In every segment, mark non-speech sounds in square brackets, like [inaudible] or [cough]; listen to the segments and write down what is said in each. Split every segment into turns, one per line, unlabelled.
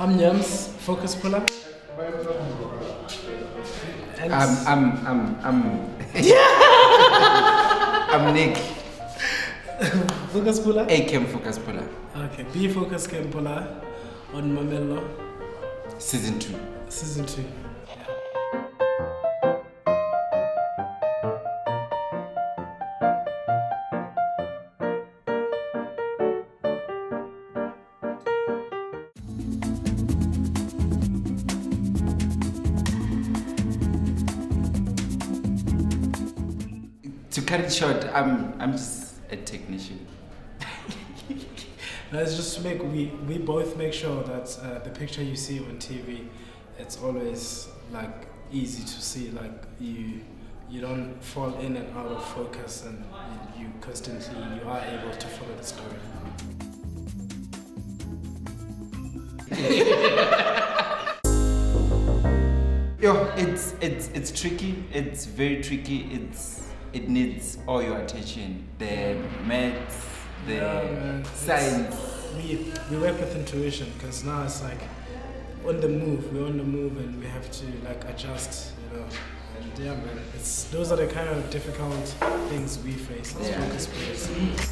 I'm Nyams, focus puller. And
I'm I'm I'm I'm [laughs] I'm Nick,
focus puller.
AKM Focus Puller,
Okay, be focus game puller on Mamello
season two.
season two.
To cut it short, I'm I'm just a technician. [laughs]
Let's just make we we both make sure that uh, the picture you see on TV, it's always like easy to see. Like you you don't fall in and out of focus, and you, constantly you are able to follow the story. [laughs]
Yo, it's it's it's tricky. It's very tricky. It's it needs all your attention. The maths, the
Yeah,
science.
We we work with intuition because now it's like on the move. We're on the move, and we have to like adjust. You know. And yeah, man, it's those are the kind of difficult things we face as
Yeah.
focus pullers.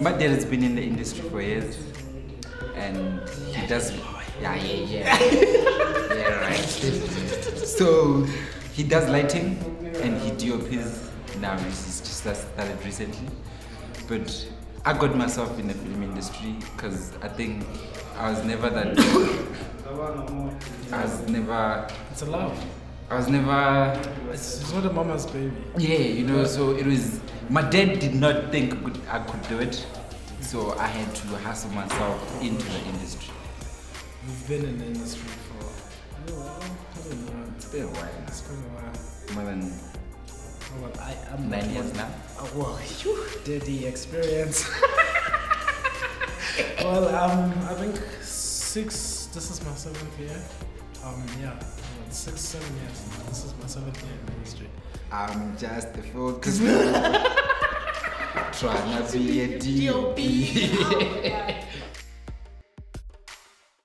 My dad has been in the industry for years, and he does. Yeah, yeah, yeah. [laughs] yeah, right. So he does lighting, and he DOPs now. He's just started recently, but I got myself in the film industry because I think I was never that. I was never.
It's a love.
I was never
It's, it's not a mama's baby.
yeah, you know, so it was. My dad did not think I could do it, so I had to hustle myself into the industry.
We've been in the industry for a while. I don't know.
It's been a while,
It's been a while.
more than
Oh, well, I, I'm
nine years now.
Oh, well, did the experience. [laughs] well, um, I think six. This is my seventh year. Um, yeah, six, seven years. This is my seventh year in the industry.
I'm just a focus. [laughs] [laughs] Try not to be a DOP.